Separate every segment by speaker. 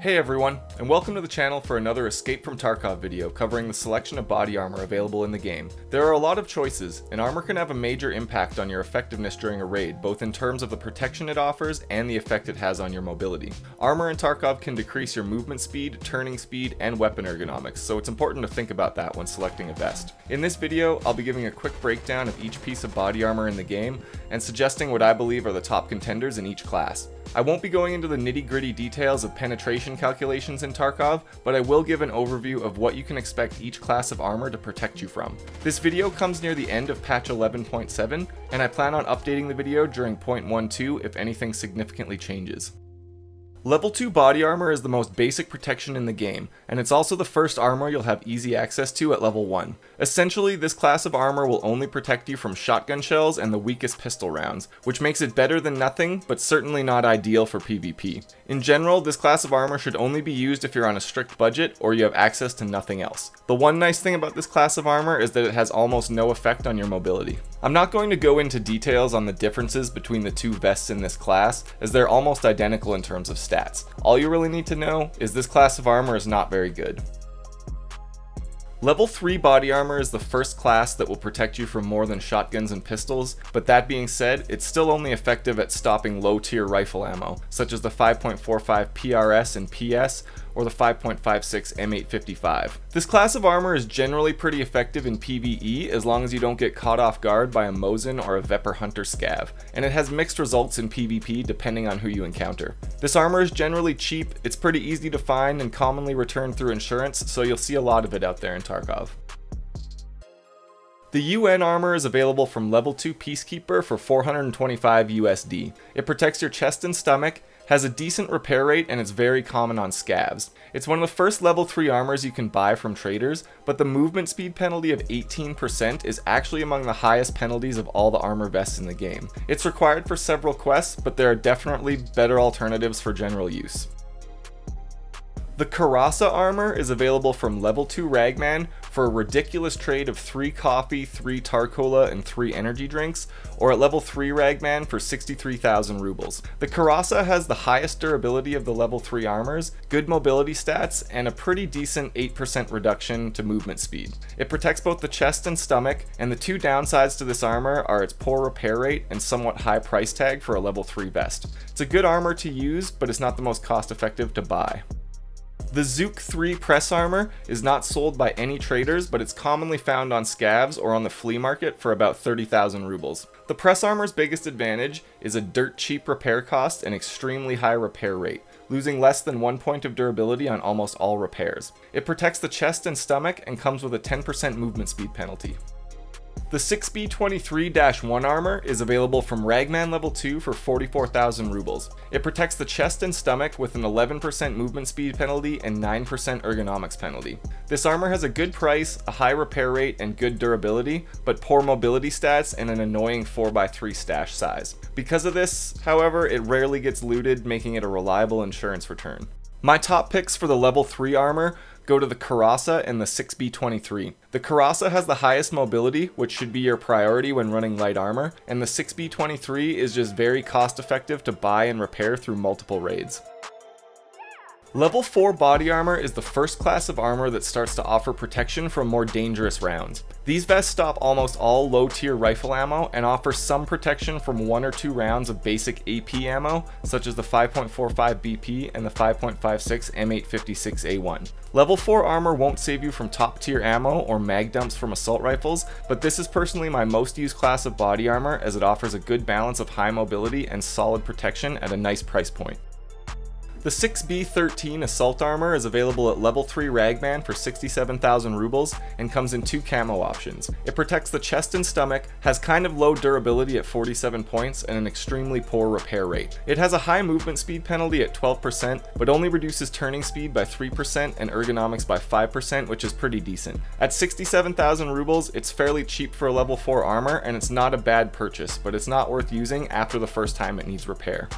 Speaker 1: Hey everyone, and welcome to the channel for another Escape from Tarkov video covering the selection of body armor available in the game. There are a lot of choices, and armor can have a major impact on your effectiveness during a raid, both in terms of the protection it offers and the effect it has on your mobility. Armor in Tarkov can decrease your movement speed, turning speed, and weapon ergonomics, so it's important to think about that when selecting a vest. In this video, I'll be giving a quick breakdown of each piece of body armor in the game, and suggesting what I believe are the top contenders in each class. I won't be going into the nitty gritty details of penetration calculations in Tarkov, but I will give an overview of what you can expect each class of armor to protect you from. This video comes near the end of patch 11.7, and I plan on updating the video during 0.12 if anything significantly changes. Level 2 body armor is the most basic protection in the game, and it's also the first armor you'll have easy access to at level 1. Essentially, this class of armor will only protect you from shotgun shells and the weakest pistol rounds, which makes it better than nothing, but certainly not ideal for PvP. In general, this class of armor should only be used if you're on a strict budget or you have access to nothing else. The one nice thing about this class of armor is that it has almost no effect on your mobility. I'm not going to go into details on the differences between the two vests in this class, as they're almost identical in terms of stats. All you really need to know is this class of armor is not very good. Level 3 body armor is the first class that will protect you from more than shotguns and pistols, but that being said, it's still only effective at stopping low tier rifle ammo, such as the 5.45 PRS and PS, or the 5.56 M855. This class of armor is generally pretty effective in PvE as long as you don't get caught off guard by a Mosin or a Vepr Hunter scav, and it has mixed results in PvP depending on who you encounter. This armor is generally cheap, it's pretty easy to find and commonly returned through insurance, so you'll see a lot of it out there in Tarkov. The UN armor is available from level 2 Peacekeeper for 425 USD. It protects your chest and stomach, has a decent repair rate, and it's very common on scavs. It's one of the first level 3 armors you can buy from traders, but the movement speed penalty of 18% is actually among the highest penalties of all the armor vests in the game. It's required for several quests, but there are definitely better alternatives for general use. The Kirasa armor is available from level 2 Ragman for a ridiculous trade of 3 coffee, 3 Tarkola, and 3 energy drinks, or at level 3 Ragman for 63,000 rubles. The Kirasa has the highest durability of the level 3 armors, good mobility stats, and a pretty decent 8% reduction to movement speed. It protects both the chest and stomach, and the two downsides to this armor are its poor repair rate and somewhat high price tag for a level 3 vest. It's a good armor to use, but it's not the most cost effective to buy. The Zhuk 3 press armor is not sold by any traders, but it's commonly found on scavs or on the flea market for about 30,000 rubles. The press armor's biggest advantage is a dirt cheap repair cost and extremely high repair rate, losing less than one point of durability on almost all repairs. It protects the chest and stomach and comes with a 10% movement speed penalty. The 6B23-1 armor is available from Ragman level 2 for 44,000 rubles. It protects the chest and stomach with an 11% movement speed penalty and 9% ergonomics penalty. This armor has a good price, a high repair rate, and good durability, but poor mobility stats and an annoying 4x3 stash size. Because of this, however, it rarely gets looted, making it a reliable insurance return. My top picks for the level 3 armor go to the Kirasa and the 6B23. The Kirasa has the highest mobility, which should be your priority when running light armor, and the 6B23 is just very cost effective to buy and repair through multiple raids. Level 4 body armor is the first class of armor that starts to offer protection from more dangerous rounds. These vests stop almost all low tier rifle ammo and offer some protection from one or two rounds of basic AP ammo, such as the 5.45 BP and the 5.56 M856A1. Level 4 armor won't save you from top tier ammo or mag dumps from assault rifles, but this is personally my most used class of body armor as it offers a good balance of high mobility and solid protection at a nice price point. The 6B13 Assault Armor is available at level 3 Ragman for 67,000 rubles and comes in two camo options. It protects the chest and stomach, has kind of low durability at 47 points, and an extremely poor repair rate. It has a high movement speed penalty at 12%, but only reduces turning speed by 3% and ergonomics by 5%, which is pretty decent. At 67,000 rubles, it's fairly cheap for a level 4 armor, and it's not a bad purchase, but it's not worth using after the first time it needs repair.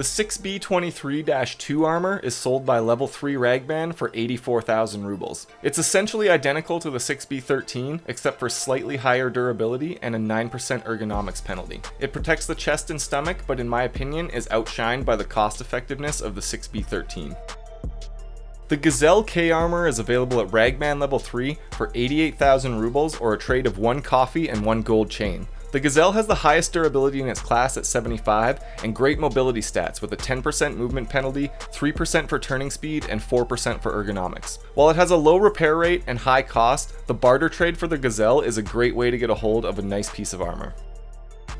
Speaker 1: The 6B23-2 armor is sold by level 3 Ragman for 84,000 rubles. It's essentially identical to the 6B13, except for slightly higher durability and a 9% ergonomics penalty. It protects the chest and stomach, but in my opinion is outshined by the cost effectiveness of the 6B13. The Gzhel K armor is available at Ragman level 3 for 88,000 rubles or a trade of one coffee and one gold chain. The Gzhel has the highest durability in its class at 75 and great mobility stats with a 10% movement penalty, 3% for turning speed, and 4% for ergonomics. While it has a low repair rate and high cost, the barter trade for the Gzhel is a great way to get a hold of a nice piece of armor.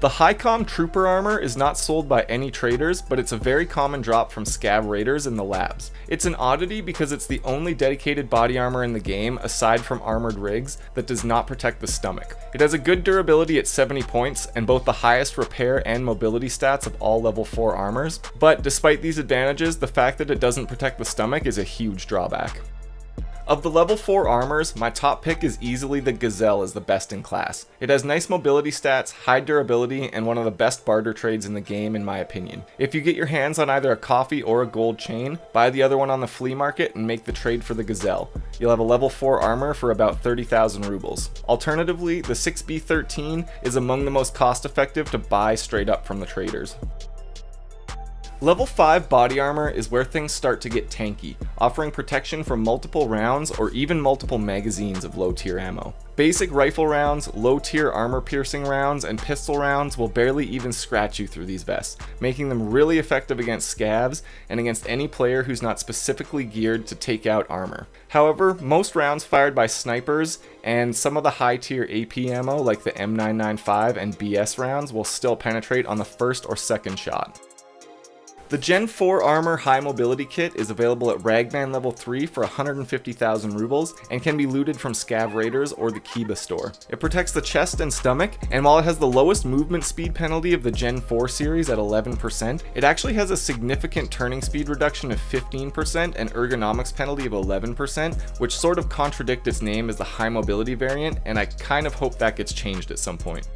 Speaker 1: The Highcom Trooper armor is not sold by any traders, but it's a very common drop from Scav Raiders in the labs. It's an oddity because it's the only dedicated body armor in the game, aside from armored rigs, that does not protect the stomach. It has a good durability at 70 points, and both the highest repair and mobility stats of all level 4 armors, but despite these advantages, the fact that it doesn't protect the stomach is a huge drawback. Of the level 4 armors, my top pick is easily the Gzhel as the best in class. It has nice mobility stats, high durability, and one of the best barter trades in the game in my opinion. If you get your hands on either a coffee or a gold chain, buy the other one on the flea market and make the trade for the Gzhel. You'll have a level 4 armor for about 30,000 rubles. Alternatively, the 6B13 is among the most cost effective to buy straight up from the traders. Level 5 body armor is where things start to get tanky, offering protection from multiple rounds or even multiple magazines of low tier ammo. Basic rifle rounds, low tier armor piercing rounds, and pistol rounds will barely even scratch you through these vests, making them really effective against scavs and against any player who's not specifically geared to take out armor. However, most rounds fired by snipers and some of the high tier AP ammo like the M995 and BS rounds will still penetrate on the first or second shot. The Gen 4 Armor High Mobility Kit is available at Ragman level 3 for 150,000 rubles and can be looted from Scav Raiders or the Kiba store. It protects the chest and stomach, and while it has the lowest movement speed penalty of the Gen 4 series at 11%, it actually has a significant turning speed reduction of 15% and ergonomics penalty of 11%, which sort of contradict its name as the high mobility variant, and I kind of hope that gets changed at some point.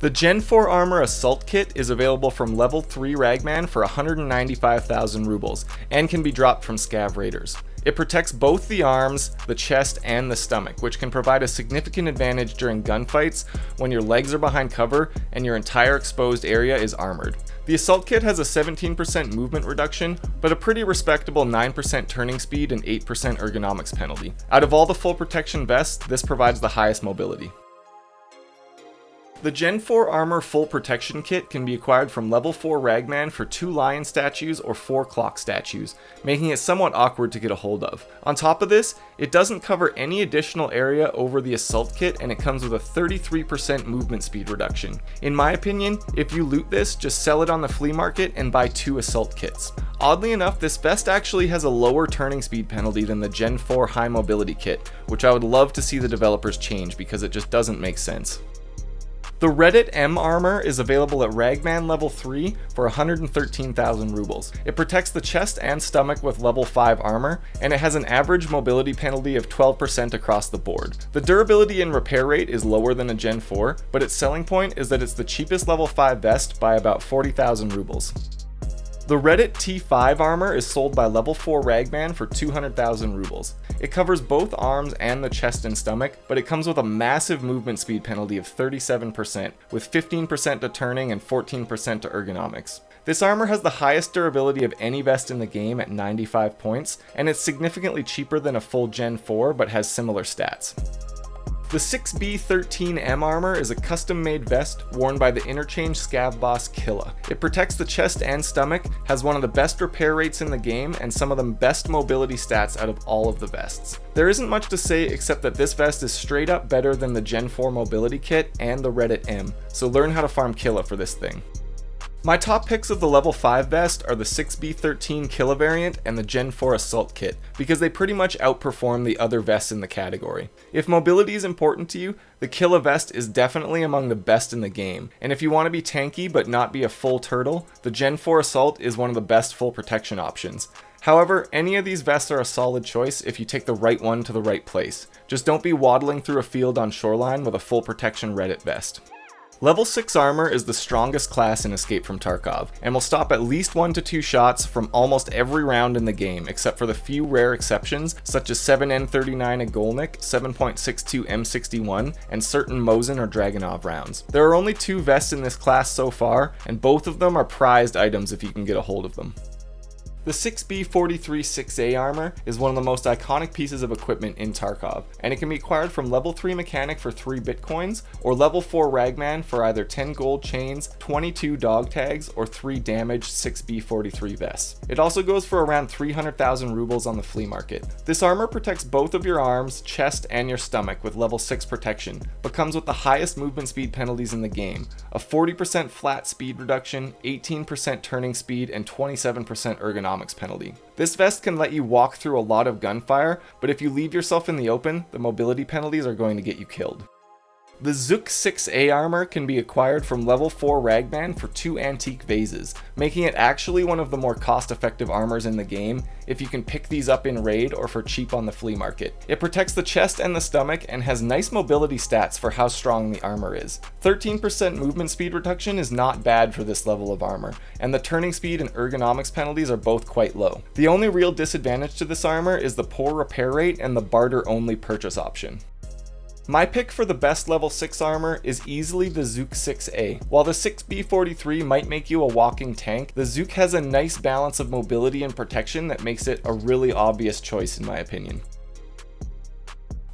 Speaker 1: The Gen 4 Armor Assault Kit is available from level 3 Ragman for 195,000 rubles, and can be dropped from Scav Raiders. It protects both the arms, the chest, and the stomach, which can provide a significant advantage during gunfights when your legs are behind cover and your entire exposed area is armored. The Assault Kit has a 17% movement reduction, but a pretty respectable 9% turning speed and 8% ergonomics penalty. Out of all the full protection vests, this provides the highest mobility. The Gen 4 Armor Full Protection Kit can be acquired from level 4 Ragman for 2 lion statues or 4 clock statues, making it somewhat awkward to get a hold of. On top of this, it doesn't cover any additional area over the Assault Kit and it comes with a 33% movement speed reduction. In my opinion, if you loot this, just sell it on the flea market and buy 2 Assault Kits. Oddly enough, this vest actually has a lower turning speed penalty than the Gen 4 High Mobility Kit, which I would love to see the developers change because it just doesn't make sense. The Redut M armor is available at Ragman level 3 for 113,000 rubles. It protects the chest and stomach with level 5 armor, and it has an average mobility penalty of 12% across the board. The durability and repair rate is lower than a Gen 4, but its selling point is that it's the cheapest level 5 vest by about 40,000 rubles. The Redut T5 armor is sold by level 4 Ragman for 200,000 rubles. It covers both arms and the chest and stomach, but it comes with a massive movement speed penalty of 37%, with 15% to turning and 14% to ergonomics. This armor has the highest durability of any vest in the game at 95 points, and it's significantly cheaper than a full Gen 4 but has similar stats. The 6B13M armor is a custom-made vest worn by the Interchange Scav boss Killa. It protects the chest and stomach, has one of the best repair rates in the game, and some of the best mobility stats out of all of the vests. There isn't much to say except that this vest is straight up better than the Gen 4 mobility kit and the Redut M, so learn how to farm Killa for this thing. My top picks of the level 5 vest are the 6B13 Killa variant and the Gen 4 Assault Kit, because they pretty much outperform the other vests in the category. If mobility is important to you, the Killa vest is definitely among the best in the game, and if you want to be tanky but not be a full turtle, the Gen 4 Assault is one of the best full protection options. However, any of these vests are a solid choice if you take the right one to the right place. Just don't be waddling through a field on shoreline with a full protection Redut vest. Level 6 armor is the strongest class in Escape from Tarkov, and will stop at least 1 to 2 shots from almost every round in the game, except for the few rare exceptions, such as 7N39 Igolnik, 7.62 M61, and certain Mosin or Dragunov rounds. There are only two vests in this class so far, and both of them are prized items if you can get a hold of them. The 6B43-6A armor is one of the most iconic pieces of equipment in Tarkov, and it can be acquired from level 3 mechanic for 3 bitcoins, or level 4 ragman for either 10 gold chains, 22 dog tags, or 3 damaged 6B43 vests. It also goes for around 300,000 rubles on the flea market. This armor protects both of your arms, chest, and your stomach with level 6 protection, but comes with the highest movement speed penalties in the game, a 40% flat speed reduction, 18% turning speed, and 27% penalty. This vest can let you walk through a lot of gunfire, but if you leave yourself in the open, the mobility penalties are going to get you killed. The Zhuk 6A armor can be acquired from level 4 Ragman for two antique vases, making it actually one of the more cost-effective armors in the game if you can pick these up in raid or for cheap on the flea market. It protects the chest and the stomach and has nice mobility stats for how strong the armor is. 13% movement speed reduction is not bad for this level of armor, and the turning speed and ergonomics penalties are both quite low. The only real disadvantage to this armor is the poor repair rate and the barter only purchase option. My pick for the best level 6 armor is easily the Zhuk 6A. While the 6B43 might make you a walking tank, the Zhuk has a nice balance of mobility and protection that makes it a really obvious choice in my opinion.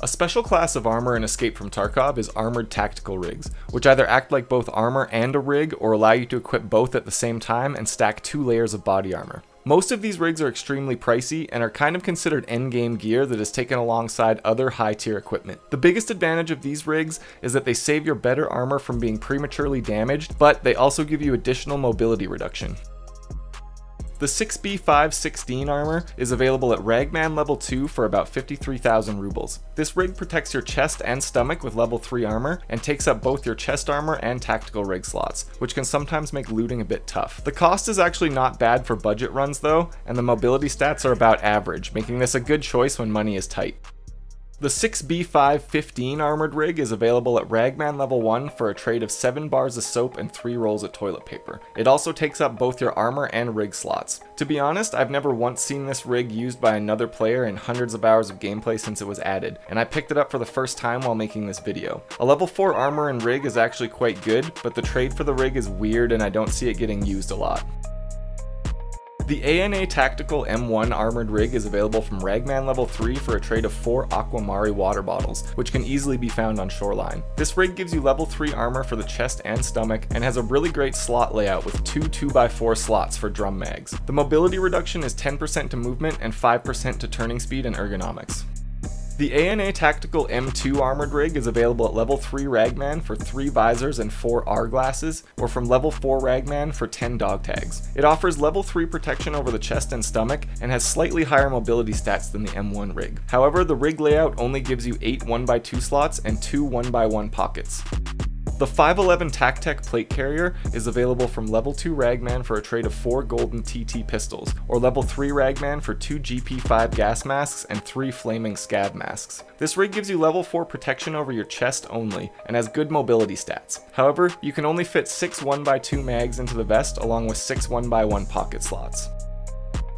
Speaker 1: A special class of armor in Escape from Tarkov is armored tactical rigs, which either act like both armor and a rig or allow you to equip both at the same time and stack two layers of body armor. Most of these rigs are extremely pricey and are kind of considered endgame gear that is taken alongside other high tier equipment. The biggest advantage of these rigs is that they save your better armor from being prematurely damaged, but they also give you additional mobility reduction. The 6B516 armor is available at Ragman level 2 for about 53,000 rubles. This rig protects your chest and stomach with level 3 armor and takes up both your chest armor and tactical rig slots, which can sometimes make looting a bit tough. The cost is actually not bad for budget runs though, and the mobility stats are about average, making this a good choice when money is tight. The 6B515 armored rig is available at Ragman level 1 for a trade of 7 bars of soap and 3 rolls of toilet paper. It also takes up both your armor and rig slots. To be honest, I've never once seen this rig used by another player in hundreds of hours of gameplay since it was added, and I picked it up for the first time while making this video. A level 4 armor and rig is actually quite good, but the trade for the rig is weird and I don't see it getting used a lot. The ANA Tactical M1 armored rig is available from Ragman level 3 for a trade of 4 Aquamari water bottles, which can easily be found on Shoreline. This rig gives you level 3 armor for the chest and stomach, and has a really great slot layout with two 2x4 slots for drum mags. The mobility reduction is 10% to movement and 5% to turning speed and ergonomics. The ANA Tactical M2 armored rig is available at level 3 Ragman for 3 visors and 4 R glasses, or from level 4 Ragman for 10 dog tags. It offers level 3 protection over the chest and stomach, and has slightly higher mobility stats than the M1 rig. However, the rig layout only gives you 8 1x2 slots and 2 1x1 pockets. The 511 TacTec plate carrier is available from level 2 Ragman for a trade of 4 golden TT pistols, or level 3 Ragman for 2 GP5 gas masks and 3 flaming scab masks. This rig gives you level 4 protection over your chest only, and has good mobility stats. However, you can only fit 6 1x2 mags into the vest along with 6 1x1 pocket slots.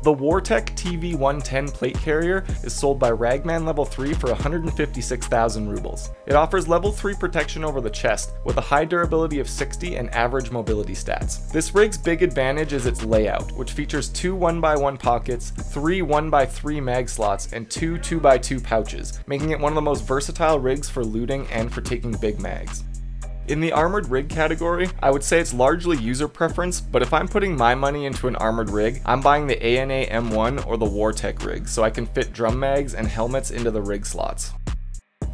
Speaker 1: The Wartech TV110 plate carrier is sold by Ragman Level 3 for 156,000 rubles. It offers level 3 protection over the chest, with a high durability of 60 and average mobility stats. This rig's big advantage is its layout, which features two 1x1 pockets, three 1x3 mag slots, and two 2x2 pouches, making it one of the most versatile rigs for looting and for taking big mags. In the armored rig category, I would say it's largely user preference, but if I'm putting my money into an armored rig, I'm buying the ANA M1 or the Wartech rig so I can fit drum mags and helmets into the rig slots.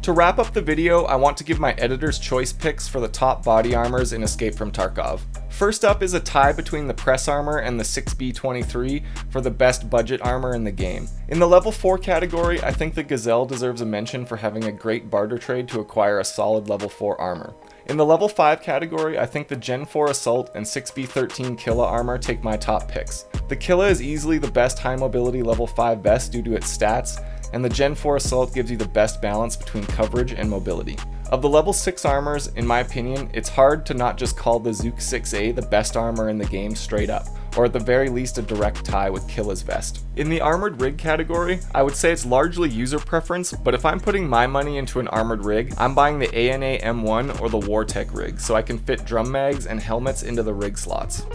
Speaker 1: To wrap up the video, I want to give my editor's choice picks for the top body armors in Escape from Tarkov. First up is a tie between the press armor and the 6B23 for the best budget armor in the game. In the level 4 category, I think the Gzhel deserves a mention for having a great barter trade to acquire a solid level 4 armor. In the level 5 category, I think the Gen 4 Assault and 6B13 Killa armor take my top picks. The Killa is easily the best high mobility level 5 vest due to its stats, and the Gen 4 Assault gives you the best balance between coverage and mobility. Of the level 6 armors, in my opinion, it's hard to not just call the Zhuk 6A the best armor in the game straight up or at the very least a direct tie with Killa's vest. In the armored rig category, I would say it's largely user preference, but if I'm putting my money into an armored rig, I'm buying the ANA M1 or the Wartech rig, so I can fit drum mags and helmets into the rig slots.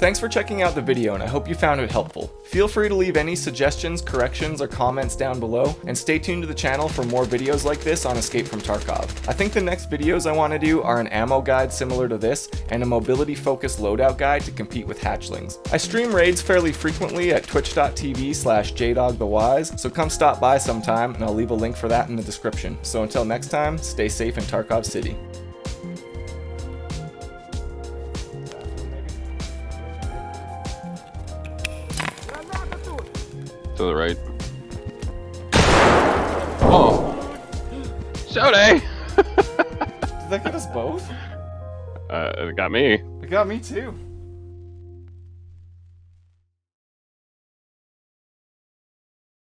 Speaker 1: Thanks for checking out the video and I hope you found it helpful. Feel free to leave any suggestions, corrections, or comments down below, and stay tuned to the channel for more videos like this on Escape from Tarkov. I think the next videos I want to do are an ammo guide similar to this, and a mobility focused loadout guide to compete with hatchlings. I stream raids fairly frequently at twitch.tv slash jdogthewise, so come stop by sometime and I'll leave a link for that in the description. So until next time, stay safe in Tarkov City.
Speaker 2: To the right. Oh! Shode!
Speaker 1: Did that get us both?
Speaker 2: uh, it got me.
Speaker 1: It got me too.